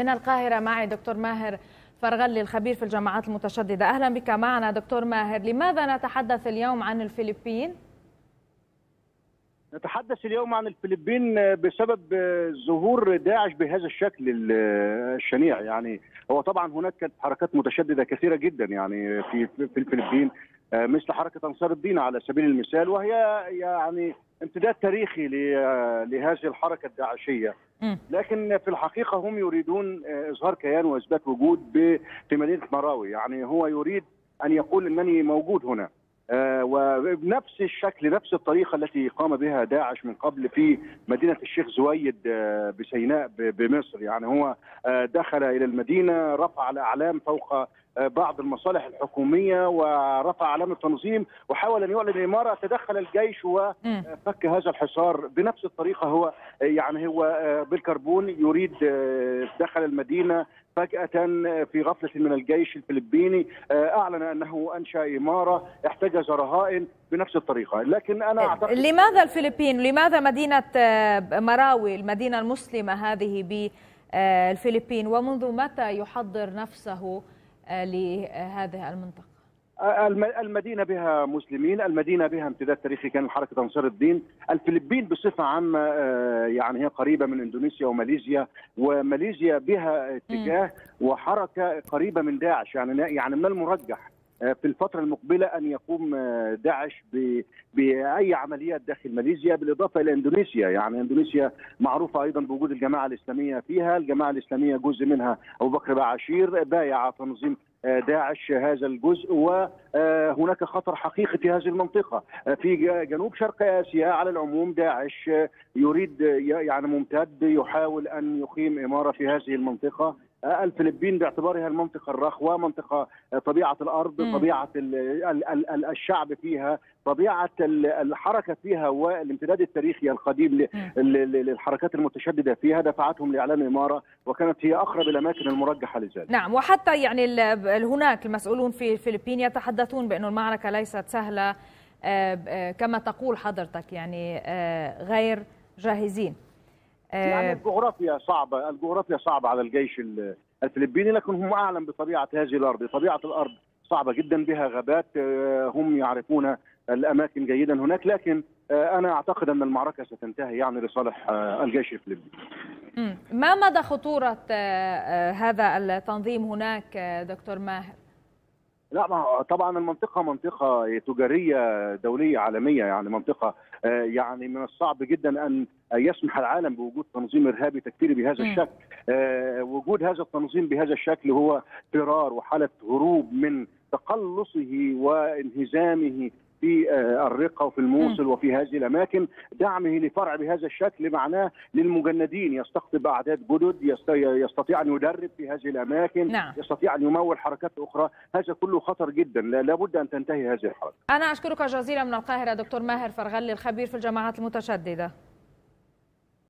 من القاهرة معي دكتور ماهر فرغلي الخبير في الجماعات المتشددة. أهلا بك معنا دكتور ماهر. لماذا نتحدث اليوم عن الفلبين؟ نتحدث اليوم عن الفلبين بسبب ظهور داعش بهذا الشكل الشنيع. يعني هو طبعا هناك حركات متشددة كثيرة جدا يعني في في الفلبين مثل حركة أنصار الدين على سبيل المثال وهي يعني امتداد تاريخي لهذه الحركة الداعشية. لكن في الحقيقة هم يريدون إظهار كيان وإثبات وجود في مدينة مراوي. يعني هو يريد أن يقول إنني موجود هنا. وبنفس الشكل نفس الطريقة التي قام بها داعش من قبل في مدينة الشيخ زويد بسيناء بمصر. يعني هو دخل إلى المدينة رفع الأعلام فوق بعض المصالح الحكومية ورفع علامة التنظيم وحاول أن يعلن الإمارة تدخل الجيش وفك هذا الحصار. بنفس الطريقة هو يعني هو بالكربون يريد دخل المدينة فجأة في غفلة من الجيش الفلبيني. أعلن أنه أنشأ إمارة احتجز رهائن بنفس الطريقة. لكن أنا أعتقد لماذا الفلبين؟ لماذا مدينة مراوي المدينة المسلمة هذه بالفلبين ومنذ متى يحضر نفسه لهذه المنطقة؟ المدينة بها مسلمين المدينة بها امتداد تاريخي كان حركة أنصار الدين. الفلبين بصفة عامة يعني هي قريبة من إندونيسيا وماليزيا. وماليزيا بها اتجاه وحركة قريبة من داعش يعني يعني من المرجح. في الفترة المقبلة أن يقوم داعش بأي عمليات داخل ماليزيا بالإضافة إلى إندونيسيا. يعني إندونيسيا معروفة أيضا بوجود الجماعة الإسلامية فيها. الجماعة الإسلامية جزء منها أبو بكر بعشير بايع تنظيم داعش هذا الجزء وهناك خطر حقيقي في هذه المنطقة. في جنوب شرق آسيا على العموم داعش يريد يعني ممتد يحاول أن يقيم إمارة في هذه المنطقة. الفلبين باعتبارها المنطقة الرخوة منطقة طبيعة الأرض م. طبيعة الشعب فيها. طبيعة الحركة فيها والامتداد التاريخي القديم للحركات المتشددة فيها دفعتهم لإعلان إمارة وكانت هي أقرب الأماكن المرجحة لذلك. نعم وحتى يعني هناك المسؤولون في الفلبين يتحدثون بأن المعركة ليست سهلة كما تقول حضرتك يعني غير جاهزين. يعني الجغرافيا صعبة، الجغرافيا صعبة على الجيش الفلبيني لكن هم أعلم بطبيعة هذه الأرض، طبيعه الأرض صعبة جدا بها غابات هم يعرفون الأماكن جيدا هناك لكن أنا أعتقد أن المعركة ستنتهي يعني لصالح الجيش الفلبيني. ما مدى خطورة هذا التنظيم هناك دكتور ماهر؟ لا طبعا المنطقة منطقة تجارية دولية عالمية يعني منطقة يعني من الصعب جدا أن يسمح العالم بوجود تنظيم إرهابي تكفيري بهذا الشكل وجود هذا التنظيم بهذا الشكل هو فرار وحالة هروب من تقلصه وانهزامه في الرقة وفي الموصل وفي هذه الأماكن دعمه لفرع بهذا الشكل معناه للمجندين. يستقطب أعداد جدد يستطيع أن يدرب في هذه الأماكن نعم. يستطيع أن يمول حركات أخرى. هذا كله خطر جدا. لابد أن تنتهي هذه الحركة. أنا أشكرك جزيلا من القاهرة دكتور ماهر فرغلي الخبير في الجماعات المتشددة.